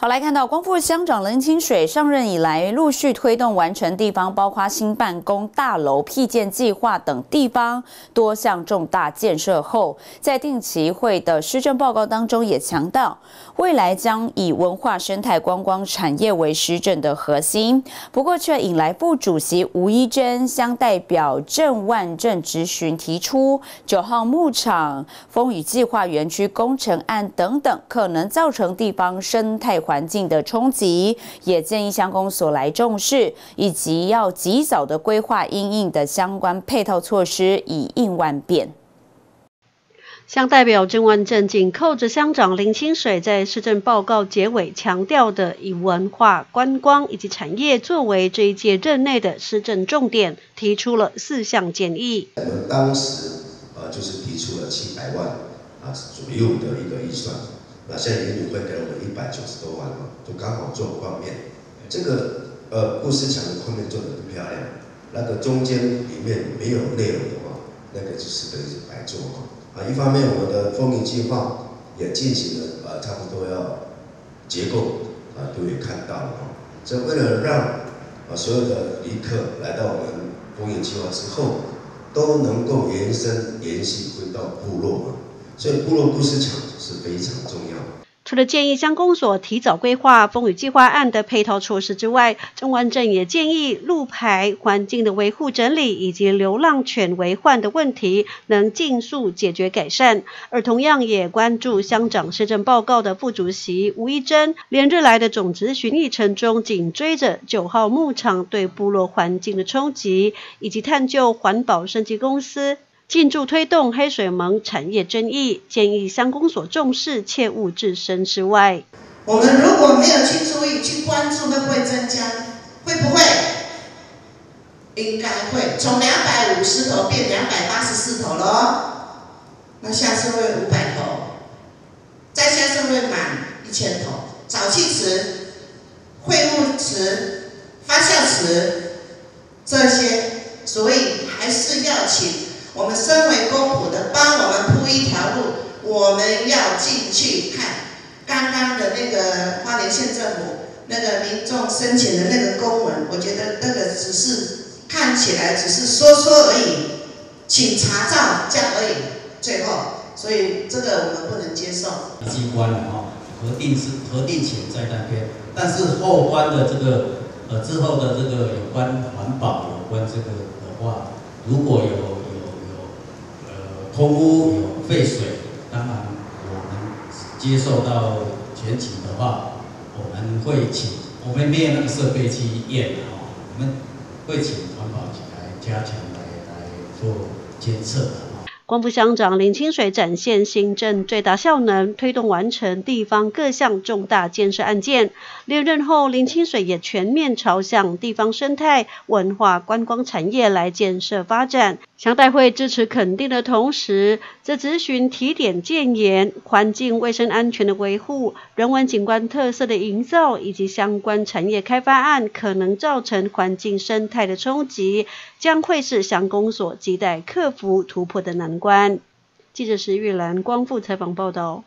好，来看到光复乡长林清水上任以来，陆续推动完成地方包括新办公大楼辟建计划等地方多项重大建设后，在定期会的施政报告当中也强调，未来将以文化生态观光产业为施政的核心。不过，却引来副主席吴一珍乡代表郑万正质询，提出九号牧场风雨计划园区工程案等等，可能造成地方生态。环境的冲击，也建议乡公所来重视，以及要及早的规划应应的相关配套措施，以应万变。乡代表郑万正紧扣着乡长林清水在市政报告结尾强调的，以文化、观光以及产业作为这一届任内的市政重点，提出了四项建议。我们当时呃就是提出了七百万啊左右的一个预算。那现在联储会给我们一百九十多万嘛，就刚好做框面。这个呃故事墙的框面做的不漂亮，那个中间里面没有内容的话，那个就是等于白做哦。啊，一方面我们的风云计划也进行了呃差不多要结构啊都也看到了哈。这为了让啊所有的旅客来到我们风云计划之后，都能够延伸延续回到部落嘛。所以部落故事墙是非常重要的。除了建议乡公所提早规划风雨计划案的配套措施之外，郑万正也建议路牌环境的维护整理以及流浪犬为患的问题能尽速解决改善。而同样也关注乡长施政报告的副主席吴一珍连日来的总值巡议程中，紧追着九号牧场对部落环境的冲击，以及探究环保升级公司。进驻推动黑水盟产业争议，建议乡公所重视，切勿置身事外。我们如果没有去注意、去关注，会不会增加？会不会？应该会，从两百五十头变两百八十四头了。那下次会五百头，再下次会满一千头。沼气池、会务池、发酵池这些，所以还是要请。我们身为公仆的，帮我们铺一条路，我们要进去看。刚刚的那个花莲县政府那个民众申请的那个公文，我觉得那个只是看起来只是说说而已，请查照这样而已。最后，所以这个我们不能接受。机关的哈，核定是核定前在那边，但是后关的这个呃之后的这个有关环保有关这个的话，如果有。空污有废水，当然我们接受到全景的话，我们会请我们没有那个设备去验的哦，我们会请环保局来加强来来做监测的。光复乡长林清水展现行政最大效能，推动完成地方各项重大建设案件。连任后，林清水也全面朝向地方生态、文化、观光产业来建设发展。乡代会支持肯定的同时，则咨询提点建言，环境卫生安全的维护、人文景观特色的营造以及相关产业开发案可能造成环境生态的冲击，将会是乡公所亟待克服突破的难关。记者石玉兰光复采访报道。